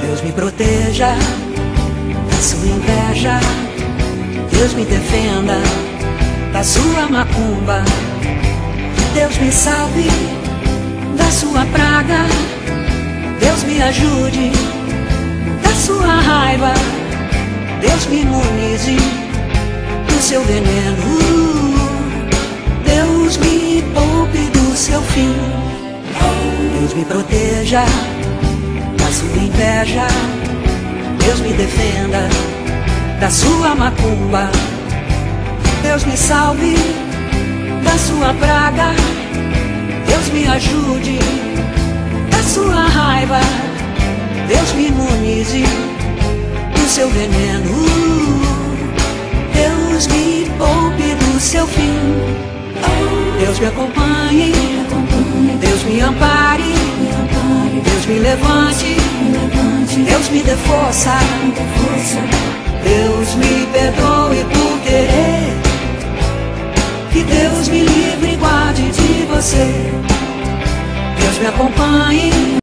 Deus me proteja da sua inveja. Deus me defenda da sua macumba. Deus me salve da sua praga. Deus me ajude da sua raiva. Deus me imunize do seu veneno. Deus me proteja da sua inveja. Deus me defenda da sua macumba. Deus me salve da sua praga. Deus me ajude da sua raiva. Deus me imunize do seu veneno. Deus me poupe do seu fim. Deus me acompanhe. Me levante. Deus me dê força. Deus me perdoe por querer. Que Deus me livre e guarde de você. Deus me acompanhe.